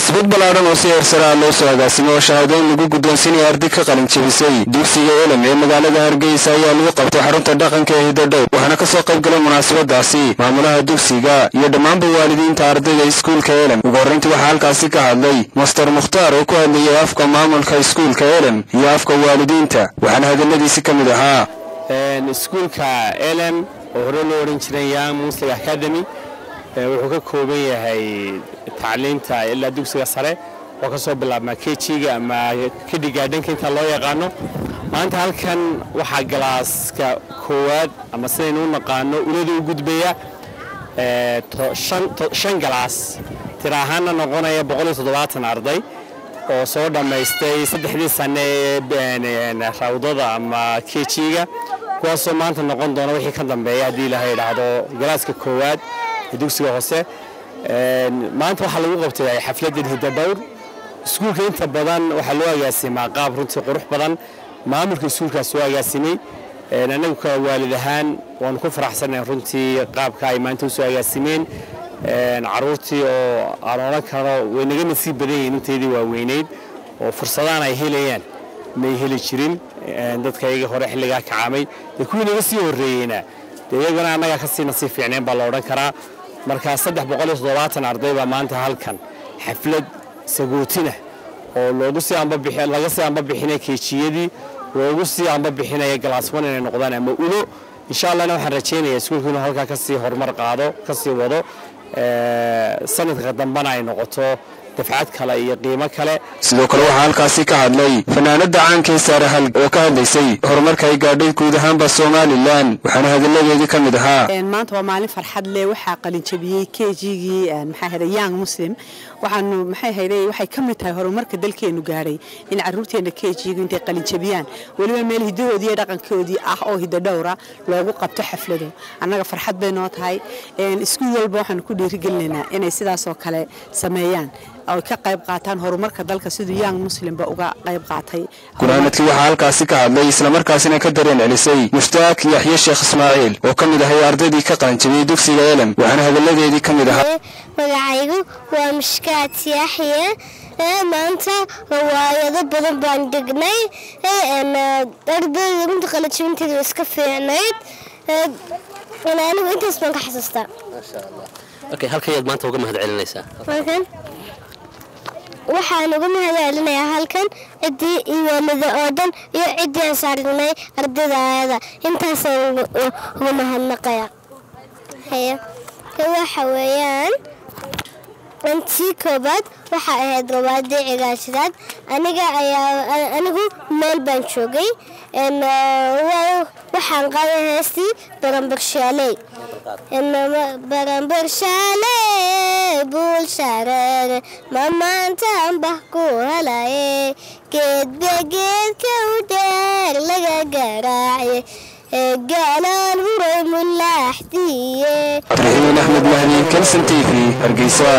munaasabad ballaadhan oo si heersaraa loo soo agaasimay oo shahaadooyin lagu guddoonsinaya arday ka qalin jebisay dugsiga elem ee magaalada hargeysa ayaa lagu qabtay xarunta dhaqanka ee hidadhow waxaana ka soo qayb galay munaasabadaasi maamulaha dugsiga iyo dhammaanba waalidiinta ardayda iskuulka elem ugu horrayntii waxaa halkaasi ka hadlay master mukhtaar oo ku hadlayay afka maamulka iskuulka elem iyo afka waalidiinta waxaana hadalladiisi ka mid ahaa iskuulka elem oo hore loo odhan jiray young muslim academy wuxuu ka kooban yahay tacliinta ilaa dugsiga sare. Oo ka soo bilaabmaa kejiga ama kidhigaadhanka inta loo yaqaano. Maanta halkan waxaa galaaska koowaad ama sidaynu u naqaano ulada u gudbaya shan galaas. Tira ahaanna noqonaya arday oo soo dhammaystay saddexdii sanne rawdada ama kejiga kuwaasoo maanta noqon doona wixii ka dambeeya haddii ilaahay idhaahdo galaaska koowaad dugsiga hoose. Maanta waxaa lagu qabtay xafladdan hidadhowr iskuulka inta badan waxaa loo agaasimaa qaab runtii qurux badan. Maamulka iskuulkaas soo agaasimay annagu ka waalid ahaan waanu ku faraxsanayn runtii qaabka ay maanta u soo agaasimeen caruurtii oo aan odhan karo way naga nasiib badan yihiin inteydii waaweyneyd oo fursadaan ay helayaan. May heli jirin. Dadka iyaga hore xilligaa kacaamay dee kuwii naga sii horreeyeyna dee iyagana annagaa ka sii nasiib fiicneen baa la odhan karaa markaa saddex boqol iyo toddobaatan arday baa maanta halkan xaflad sagootina oo loogu sii laga sii ambabixinaya keejiyadii loogu sii ambabixinaya galaaswan inay noqdaan ama ulo. Insha allahna waxaan rajaynayaa iskuulku inuu halkaa ka sii horumar qaado ka sii wado. Sanadka dambana ay noqoto dafcad kale iyo qiimo kale. Sidoo kale waxaa halkaasi ka hadlay fanaanada caanka ee saare hal oo ka hadlaysay horumarka ay gaadhay guud ahaanba somalilan waxaana hadalladeedii ka mid ahaa. Maanta waa maalin farxad leh waxaa qalinjabiyey kejigii maxaa hada young muslim. Waxaanu maxay hayday waxay ka mid tahay horumarka dalkeenu gaadhay in caruurteena kejiga intay qalinjabiyaan weliba meel hidahoodii iyo dhaqankoodii ah oo hidadhowra loogu qabto xaflado. Annaga farxad bay noo tahay. Iskuul walba waxaanu ku dhiirigelinaynaa inay sidaasoo kale sameeyaan oy ka qayb qaataan horumarka dalka siduu young muslimba uga qayb qaatay gunaanadkii waxaa halkaasi ka hadlay islamarkaasina ka dareen celisay mushtaaq yaxye sheekh ismaaciil oo ka mid ahay ardaydii ka qalanjabiyey dugsiga elem waxaana hadalladeedii ka mid ahaa magacaygu waa mushkaad yaxye maanta riwaayado badan baan degnay ardayda runta qalajabinteeda waa iska fiicnayd anigu intaas baan ka xasuustaa halkayaad maanta uga mahad celinaysaa halkan waxaan uga mahadcelinayaa halkan ciddii iwaamada oo dhan iyo ciddii aan saarnay ardaydaada. Intaasaan uga mahadnaqaya waxa weeyaan intii koobaad waxaa ahayd rabaadii cigaashidaad. Aniga ayaa anigu meel baan joogay waxaan qaaday heestii baranbarshaaley baranbarshaale buulshareere ma maantaan bah ku helaye geedba geedka u dheer laga garaaciye gaalaan huray mulaaxdiiye abdiraxiin axmed mahdi kelson t v hargeysa